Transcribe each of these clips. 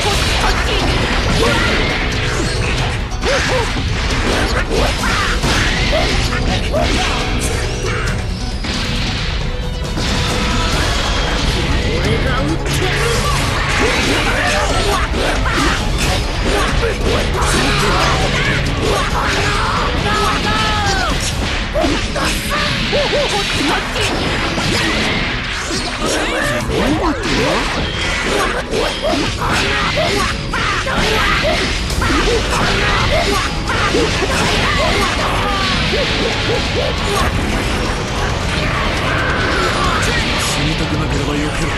Oh, 死にたくなければよけろ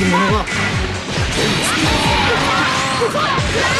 このは起床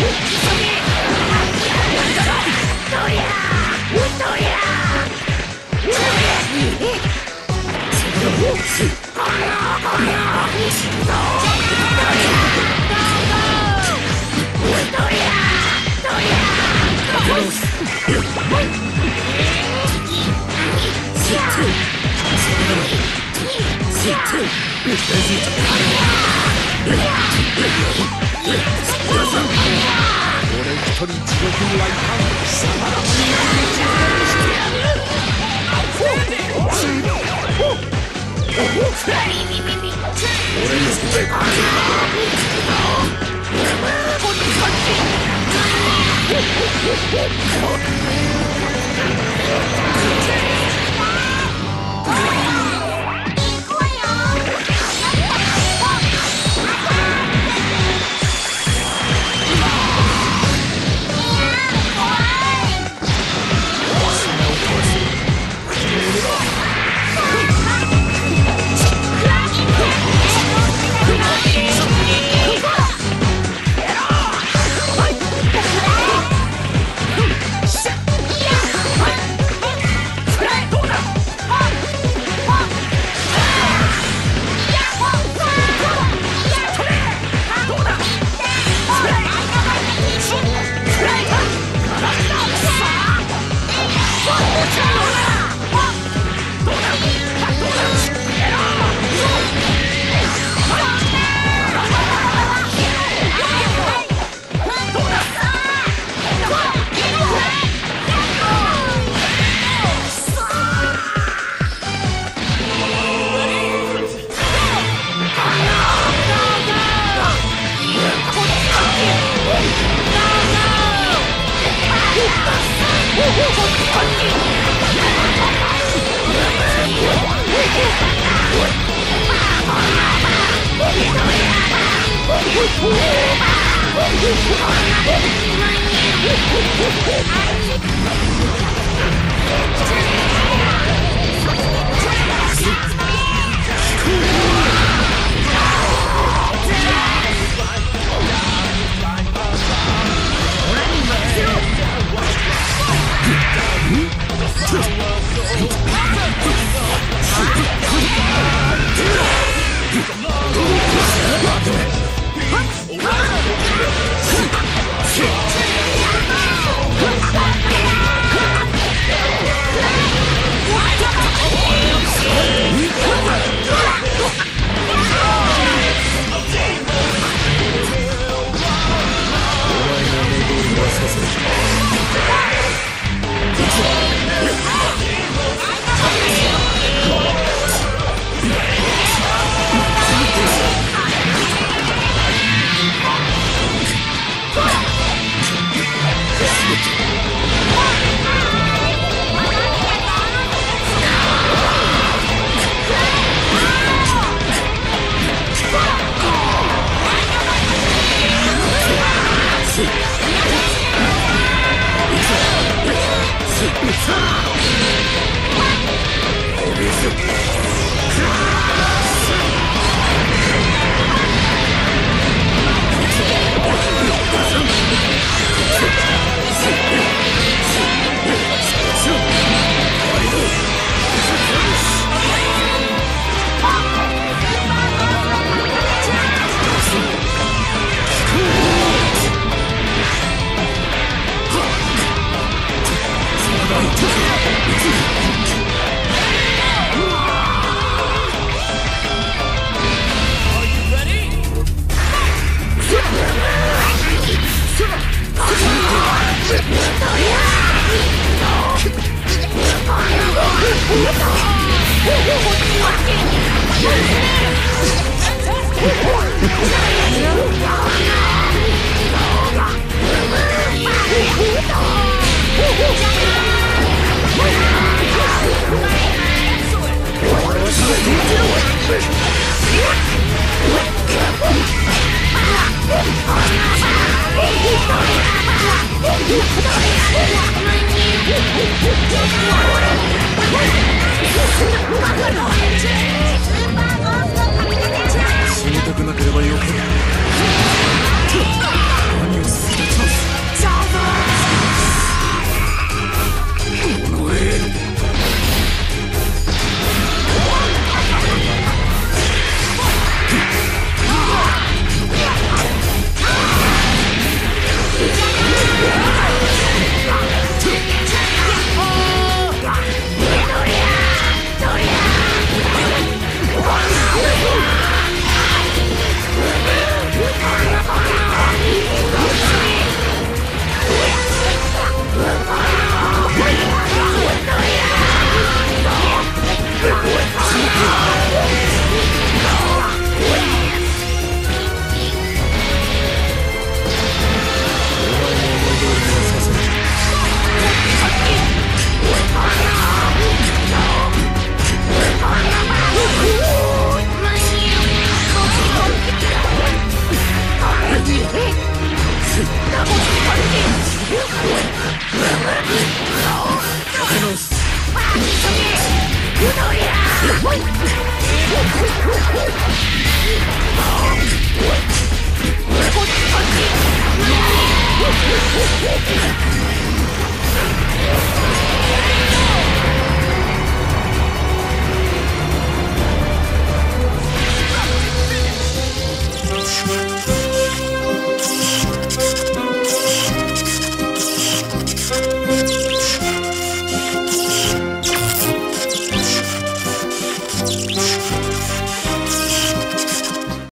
Whoa! 人地獄にはいかんさら。ばにしてやる俺の世界は Cool. Shadow King! Walk my knee. Yeah!